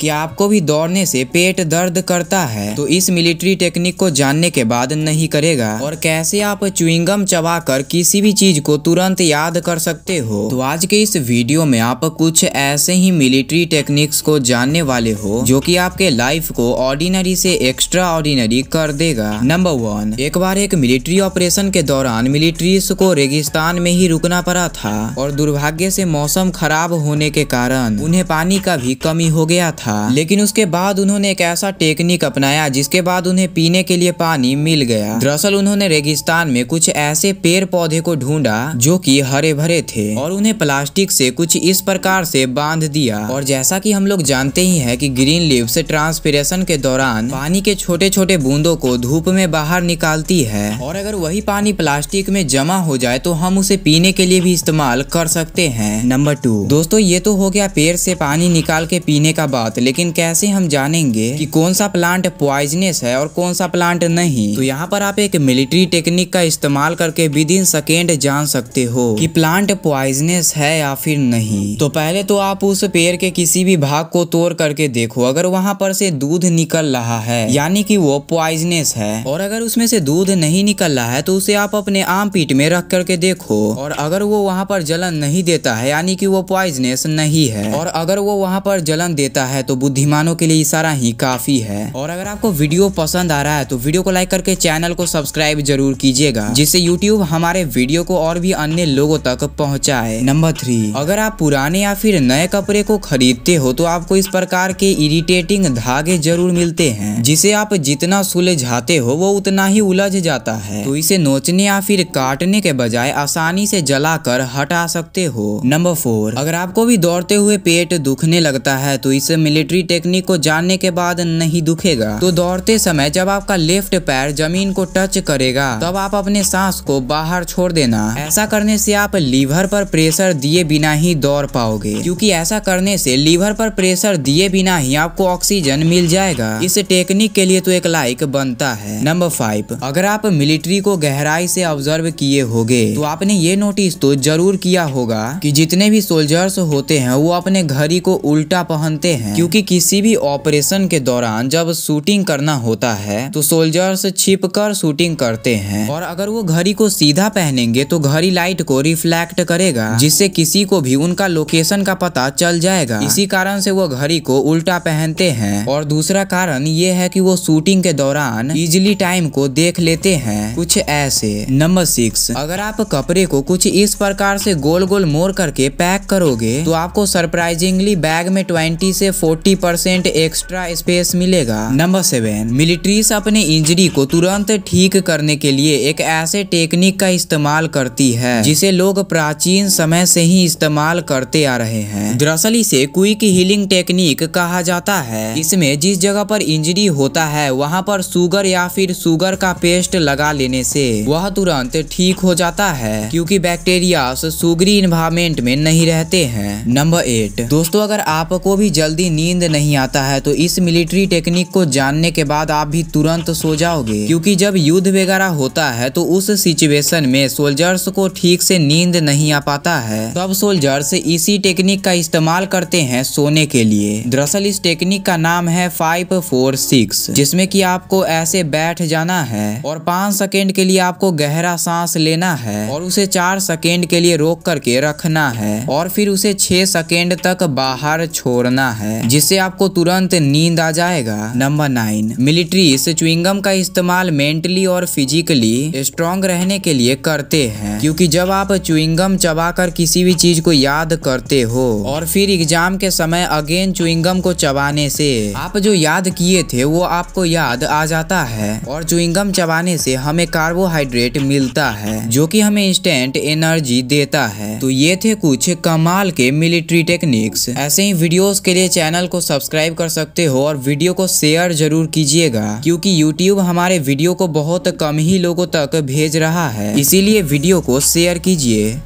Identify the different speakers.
Speaker 1: क्या आपको भी दौड़ने से पेट दर्द करता है तो इस मिलिट्री टेक्निक को जानने के बाद नहीं करेगा। और कैसे आप च्युइंगम चबाकर किसी भी चीज़ को तुरंत याद कर सकते हो? तो आज के इस वीडियो में आप कुछ ऐसे ही मिलिट्री टेक्निक्स को जानने वाले हो, जो कि आपके लाइफ को ऑर्डिनरी से एक्स्ट्रा ऑर्डिनरी कर देगा। नंबर वन, एक बार एक मिलिट्री ऑपरेशन के दौरान मिलिट्रीज को रेगिस्तान में ही रुकना पड़ा था, और दुर्भाग्य से मौसम खराब होने के कारण उन्हें पानी का भी कमी हो गया था। था। लेकिन उसके बाद उन्होंने एक ऐसा टेक्निक अपनाया जिसके बाद उन्हें पीने के लिए पानी मिल गया। दरअसल उन्होंने रेगिस्तान में कुछ ऐसे पेड़ पौधे को ढूंढा जो कि हरे भरे थे और उन्हें प्लास्टिक से कुछ इस प्रकार से बाँध दिया। और जैसा कि हम लोग जानते ही है कि ग्रीन लिव्स ट्रांसपिरेशन के दौरान पानी के छोटे छोटे बूंदों को धूप में बाहर निकालती है और अगर वही पानी प्लास्टिक में जमा हो जाए तो हम उसे पीने के लिए भी इस्तेमाल कर सकते हैं। नंबर टू, दोस्तों ये तो हो गया पेड़ से पानी निकाल के पीने का बात। बात, लेकिन कैसे हम जानेंगे कि कौन सा प्लांट पॉइजनस है और कौन सा प्लांट नहीं? तो यहाँ पर आप एक मिलिट्री टेक्निक का इस्तेमाल करके विद इन सेकेंड जान सकते हो कि प्लांट पॉइजनस है या फिर नहीं। तो पहले तो आप उस पेड़ के किसी भी भाग को तोड़ करके देखो, अगर वहाँ पर से दूध निकल रहा है, यानी कि वो पॉइजनस है, और अगर उसमें से दूध नहीं निकल रहा है तो उसे आप अपने आम पीट में रख करके देखो, और अगर वो वहाँ पर जलन नहीं देता है, यानी कि वो पॉइजनस नहीं है, और अगर वो वहाँ पर जलन देता है तो बुद्धिमानों के लिए इशारा ही काफ़ी है। और अगर आपको वीडियो पसंद आ रहा है तो वीडियो को लाइक करके चैनल को सब्सक्राइब ज़रूर कीजिएगा, जिससे यूट्यूब हमारे वीडियो को और भी अन्य लोगों तक पहुँचाए। नंबर थ्री, अगर आप पुराने या फिर नए कपड़े को खरीदते हो तो आपको इस प्रकार के इरिटेटिंग धागे ज़रूर मिलते हैं, जिसे आप जितना सुलझाते हो, वो उतना ही उलझ जाता है। तो इसे नोचने या फिर काटने के बजाय आसानी से जलाकर हटा सकते हो। नंबर फोर, अगर आपको भी दौड़ते हुए पेट दुखने लगता है तो इस मिलिट्री टेक्निक को जानने के बाद नहीं दुखेगा। तो दौड़ते समय जब आपका लेफ़्ट पैर ज़मीन को टच करेगा, तब आप अपने सांस को बाहर छोड़ देना। ऐसा करने से आप लीवर पर प्रेशर दिए बिना ही दौड़ पाओगे। क्योंकि ऐसा करने से लीवर पर प्रेशर दिए बिना ही आपको ऑक्सीजन मिल जाएगा। इस टेक्निक के लिए तो एक लाइक बनता है। नंबर फाइव, अगर आप मिलिट्री को गहराई से ऑब्ज़र्व किए होगे तो आपने ये नोटिस तो ज़रूर किया होगा कि जितने भी सोल्जर्स होते हैं, वो अपने घड़ी को उल्टा पहनते हैं। क्योंकि किसी भी ऑपरेशन के दौरान जब शूटिंग करना होता है तो सोल्जर्स छिप कर शूटिंग करते हैं। और अगर वो घड़ी को सीधा पहनेंगे तो घड़ी लाइट को रिफ्लेक्ट करेगा, जिससे किसी को भी उनका लोकेशन का पता चल जाएगा। इसी कारण से वो घड़ी को उल्टा पहनते हैं। और दूसरा कारण ये है कि वो शूटिंग के दौरान इजिली टाइम को देख लेते हैं। कुछ ऐसे। नंबर सिक्स अगर आप कपड़े को कुछ इस प्रकार से गोल गोल मोड़ करके पैक करोगे तो आपको सरप्राइजिंगली बैग में ट्वेंटी से परसेंट एक्स्ट्रा स्पेस मिलेगा। नंबर सेवन, मिलिट्रीज अपने इंजरी को तुरंत ठीक करने के लिए एक ऐसे टेक्निक का इस्तेमाल करती है, जिसे लोग प्राचीन समय से ही इस्तेमाल करते आ रहे हैं। दरअसल इसे क्विक हीलिंग टेक्निक कहा जाता है। इसमें जिस जगह पर इंजरी होता है, वहाँ पर सुगर या फिर शुगर का पेस्ट लगा लेने से वह तुरंत ठीक हो जाता है, क्योंकि बैक्टीरिया सुगरी इन्वायरमेंट में नहीं रहते हैं। नंबर एट, दोस्तों, अगर आपको भी जल्दी नींद नहीं आता है तो इस मिलिट्री टेक्निक को जानने के बाद आप भी तुरंत सो जाओगे। क्योंकि जब युद्ध वगैरह होता है तो उस सिचुएशन में सोल्जर्स को ठीक से नींद नहीं आ पाता है। तब सोल्जर्स इसी टेक्निक का इस्तेमाल करते हैं सोने के लिए। दरअसल इस टेक्निक का नाम है फाइव फोर सिक्स जिसमें की आपको ऐसे बैठ जाना है और पाँच सेकेंड के लिए आपको गहरा सांस लेना है और उसे चार सेकेंड के लिए रोक करके रखना है और फिर उसे छह सेकेंड तक बाहर छोड़ना है। जिससे आपको तुरंत नींद आ जाएगा। नंबर नाइन मिलिट्री इस का इस्तेमाल मेंटली और फिजिकली स्ट्रॉन्ग रहने के लिए करते हैं। क्योंकि जब आप च्विंगम चबाकर किसी भी चीज़ को याद करते हो और फिर एग्ज़ाम के समय अगेन च्विंगम को चबाने से आप जो याद किए थे, वो आपको याद आ जाता है। और च्विंगम चबाने से हमें कार्बोहाइड्रेट मिलता है, जो कि हमें इंस्टेंट एनर्जी देता है। तो ये थे कुछ कमाल के मिलिट्री टेक्निक्स ऐसे ही वीडियोस के लिए चैनल को सब्सक्राइब कर सकते हो और वीडियो को शेयर ज़रूर कीजिएगा, क्योंकि यूट्यूब हमारे वीडियो को बहुत कम ही लोगों तक भेज रहा है। इसीलिए वीडियो को शेयर कीजिए।